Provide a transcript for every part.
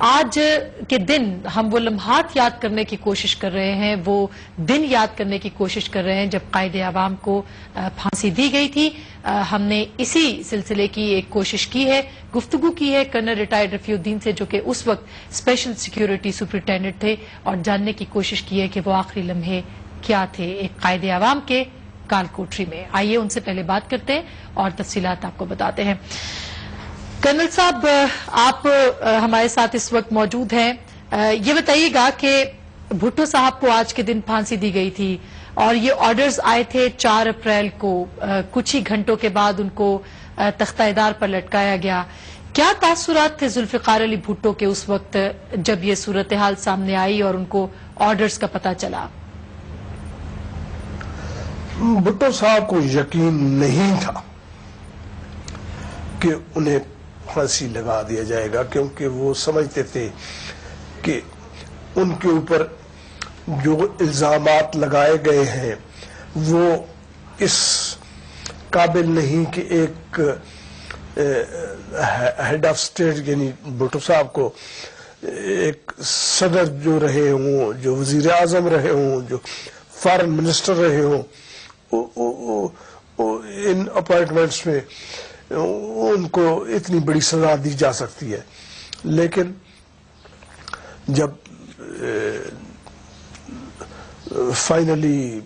आज के दिन हम वो लम्हात याद करने की कोशिश कर रहे हैं, वो दिन याद करने की कोशिश कर रहे हैं जब कायदे आवाम को फांसी दी गई थी। हमने इसी सिलसिले की एक कोशिश की है, गुफ्तगु की है कर्नल रिटायर्ड रफीउद्दीन से, जो कि उस वक्त स्पेशल सिक्योरिटी सुप्रिंटेंडेंट थे, और जानने की कोशिश की है कि वो आखिरी लम्हे क्या थे एक कायदे आवाम के कालकोठरी में। आइए उनसे पहले बात करते हैं और तफसीलात आपको बताते हैं। कर्नल साहब, आप हमारे साथ इस वक्त मौजूद हैं। ये बताइएगा कि भुट्टो साहब को आज के दिन फांसी दी गई थी और ये ऑर्डर्स आए थे 4 अप्रैल को। कुछ ही घंटों के बाद उनको तख्तादार पर लटकाया गया। क्या तासुरात थे जुल्फिकार अली भुट्टो के उस वक्त, जब ये सूरत हाल सामने आई और उनको ऑर्डर्स का पता चला? भुट्टो साहब को यकीन नहीं था कि उन्हें फांसी लगा दिया जाएगा, क्योंकि वो समझते थे कि उनके ऊपर जो इल्ज़ाम लगाए गए हैं, वो इस काबिल नहीं कि एक हेड ऑफ़ स्टेट यानी भुट्टो साहब को, एक सदर जो रहे हों, जो वज़ीर आज़म रहे हों, जो फॉरेन मिनिस्टर रहे हों इन अपॉइंटमेंट्स में उनको इतनी बड़ी सजा दी जा सकती है। लेकिन जब फाइनली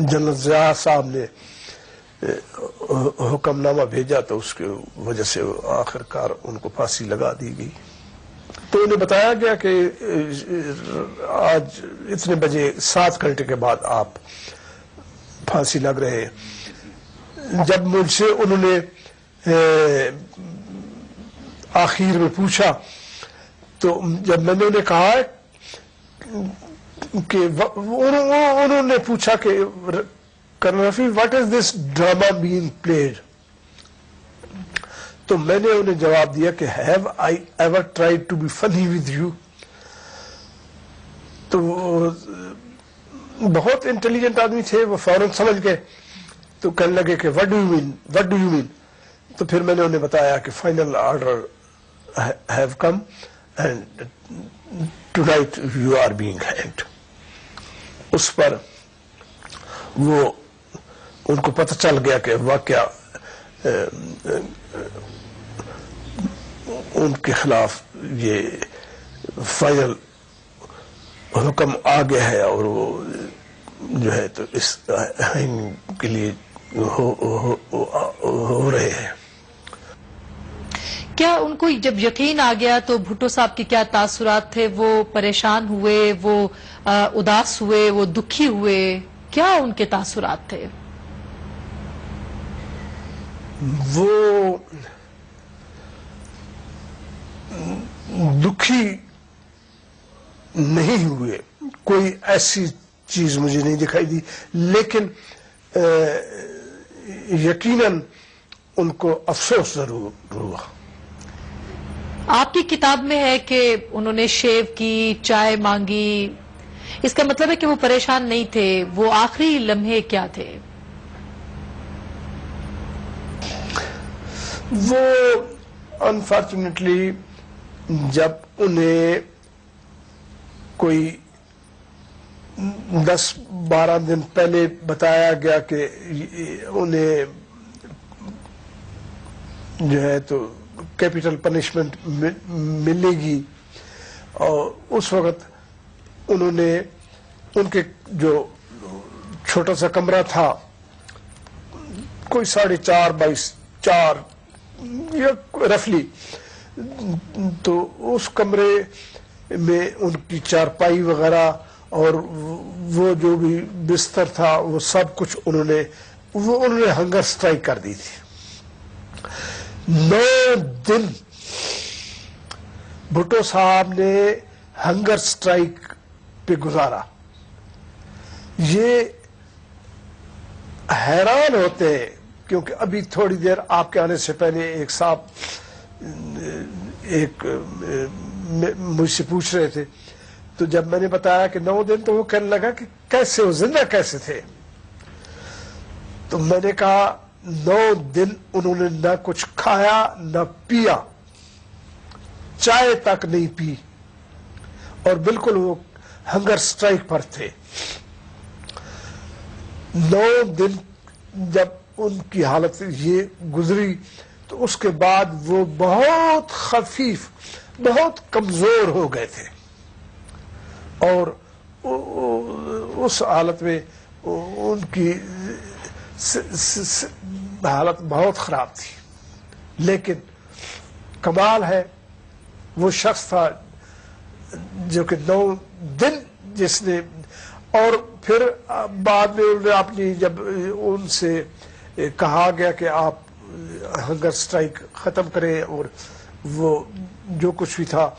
जनरल जिया साहब ने हुक्मनामा भेजा तो उसकी वजह से आखिरकार उनको फांसी लगा दी गई। तो उन्हें बताया गया कि आज इतने बजे सात घंटे के बाद आप फांसी लग रहे हैं। जब मुझसे उन्होंने आखिर में पूछा तो जब मैंने उन्हें कहा कि उन्होंने पूछा कि colonel Rafi what is this drama being played तो मैंने उन्हें जवाब दिया कि have I ever tried to be funny with you तो बहुत इंटेलिजेंट आदमी थे, वो फ़ौरन समझ गए। तो कहने लगे कि what do you mean what do you mean तो फिर मैंने उन्हें बताया कि final order have come and tonight you are being hanged उस पर वो, उनको पता चल गया कि वाकया उनके खिलाफ ये फाइनल हुक्म आ गया है और वो जो है तो इस हैंग के लिए हो, हो, हो, हो रहे हैं। क्या उनको जब यकीन आ गया तो भुट्टो साहब के क्या तासुरात थे? वो परेशान हुए वो अ, उदास हुए वो दुखी हुए। क्या उनके तासुरात थे? वो दुखी नहीं हुए। कोई ऐसी चीज़ मुझे नहीं दिखाई दी। लेकिन अ, यकीनन उनको अफसोस ज़रूर हुआ। आपकी किताब में है कि उन्होंने शेव की चाय मांगी। इसका मतलब है कि वो परेशान नहीं थे। वो आखिरी लम्हे क्या थे? वो अनफॉर्चुनेटली जब उन्हें कोई दस बारह दिन पहले बताया गया कि उन्हें जो है तो कैपिटल पनिशमेंट मिलेगी। और उस वक्त उन्होंने उनके जो छोटा सा कमरा था, कोई साढ़े चार बाईस चार, या रफली तो उस कमरे में उनकी चारपाई वगैरह और वो जो भी बिस्तर था, वो सब कुछ उन्होंने, वो उन्होंने हंगर स्ट्राइक कर दी थी। नौ दिन भुट्टो साहब ने हंगर स्ट्राइक पे गुजारा। ये हैरान होते हैं, क्योंकि अभी थोड़ी देर आपके आने से पहले एक साहब, एक मुझसे पूछ रहे थे तो जब मैंने बताया कि नौ दिन तो वो कहने लगा कि कैसे, वो ज़िंदा कैसे थे? तो मैंने कहा, नौ दिन उन्होंने न कुछ खाया, न पिया, चाय तक नहीं पी, और बिल्कुल वो हंगर स्ट्राइक पर थे। नौ दिन जब उनकी हालत ये गुजरी तो उसके बाद वो बहुत खफीफ, बहुत कमज़ोर हो गए थे। और उस हालत में उनकी हालत बहुत खराब थी। लेकिन कमाल है, वो शख्स था जो कि नौ दिन जिसने और फिर बाद में उन्होंने अपनी जब उनसे कहा गया कि आप हंगर स्ट्राइक खत्म करें और वो जो कुछ भी था,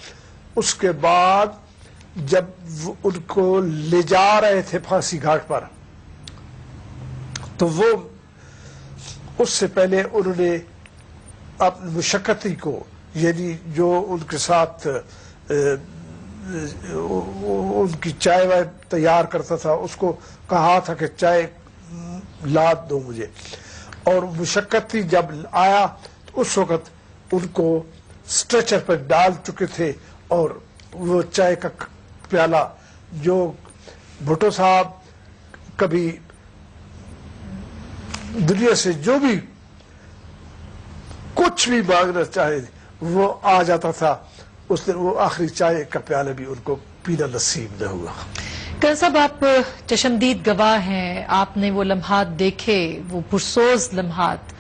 उसके बाद जब उनको ले जा रहे थे फांसी घाट पर तो वो उससे पहले उन्होंने अपनी मुशक्कती को, यानी जो उनके साथ उनकी चाय वाय तैयार करता था, उसको कहा था कि चाय लाद दो मुझे। और मुशक्कत जब आया तो उस वक्त उनको स्ट्रेचर पर डाल चुके थे और वो चाय का प्याला, जो भुट्टो साहब कभी दुनिया से जो भी कुछ भी मांगना चाहे, वो आ जाता था। उस दिन वो आखिरी चाय का प्याला भी उनको पीना नसीब न हुआ। करण साहब, आप चशमदीद गवाह हैं। आपने वो लम्हात देखे, वो पुरसोज लम्हात।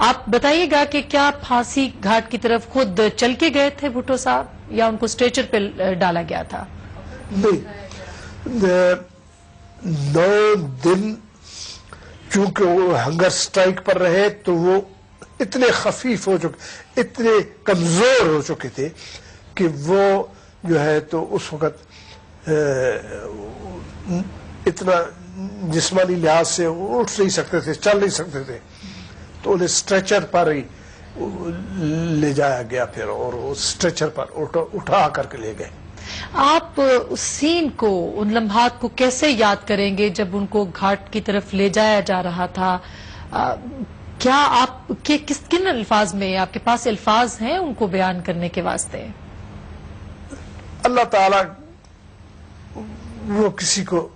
आप बताइएगा कि क्या फांसी घाट की तरफ़ खुद चल के गए थे भुट्टो साहब, या उनको स्ट्रेचर पे डाला गया था? नहीं। नौ दिन चूँकि वो हंगर स्ट्राइक पर रहे तो वो इतने खफीफ हो चुके इतने कमज़ोर हो चुके थे कि वो जो है तो उस वक्त इतना जिसमानी लिहाज से उठ नहीं सकते थे चल नहीं सकते थे। तो उन्हें स्ट्रेचर पर ही ले जाया गया फिर और स्ट्रेचर पर उठा, उठा करके ले गए। आप उस सीन को उन लम्हात को कैसे याद करेंगे जब उनको घाट की तरफ़ ले जाया जा रहा था? आ, क्या आप के किस किन अल्फाज में आपके पास अल्फाज हैं उनको बयान करने के वास्ते? अल्लाह ताला वो किसी को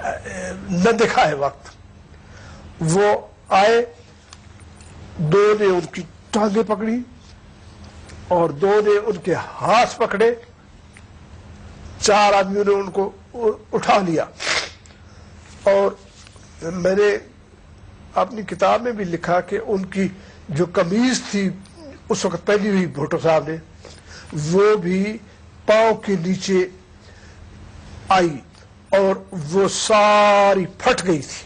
न दिखाए वक्त। वो आए दो ने उनकी टांगे पकड़ी और दो ने उनके हाथ पकड़े। चार आदमियों ने उनको उठा लिया। और मैंने अपनी किताब में भी लिखा कि उनकी जो कमीज थी, उस वक्त पहली हुई भुट्टो साहब ने, वो भी पाँव के नीचे आई और वो सारी फट गई थी।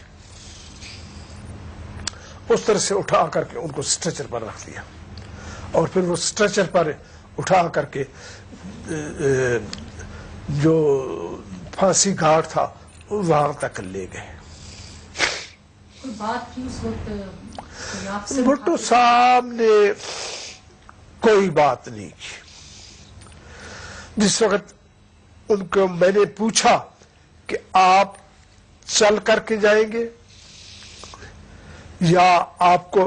उस तरह से उठा करके उनको स्ट्रेचर पर रख दिया। और फिर वो स्ट्रेचर पर उठा करके जो फांसी घाट था वहाँ तक ले गए। भुट्टो साहब ने कोई बात नहीं की जिस वक्त उनको मैंने पूछा कि आप चल करके जाएँगे या आपको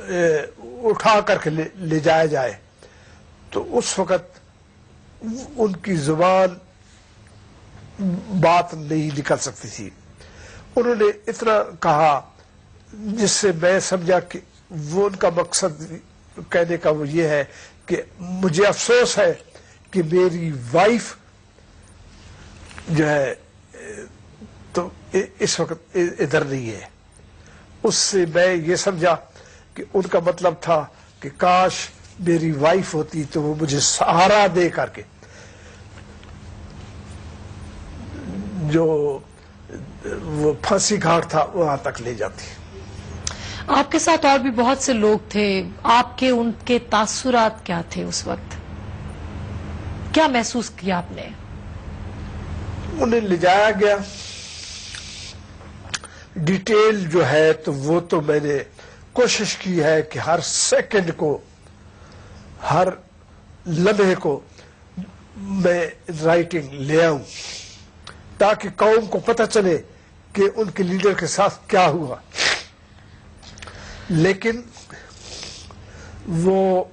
ए, उठा करके ले, ले जाया जाए तो उस वक्त उनकी ज़ुबान बात नहीं निकल सकती थी। उन्होंने इतना कहा जिससे मैं समझा कि वो उनका मकसद कहने का वो ये है कि मुझे अफसोस है कि मेरी वाइफ जो है तो इस वक्त इधर नहीं है। उससे मैं ये समझा कि उनका मतलब था कि काश मेरी वाइफ होती तो वो मुझे सहारा दे करके जो वो फांसी घाट था वहाँ तक ले जाती। आपके साथ और भी बहुत से लोग थे। आपके उनके तासुरात क्या थे उस वक्त? क्या महसूस किया आपने? उन्हें ले जाया गया। डिटेल जो है तो वो तो मैंने कोशिश की है कि हर सेकंड को हर लम्हे को मैं राइटिंग ले आऊँ। ताकि कौम को पता चले कि उनके लीडर के साथ क्या हुआ। लेकिन वो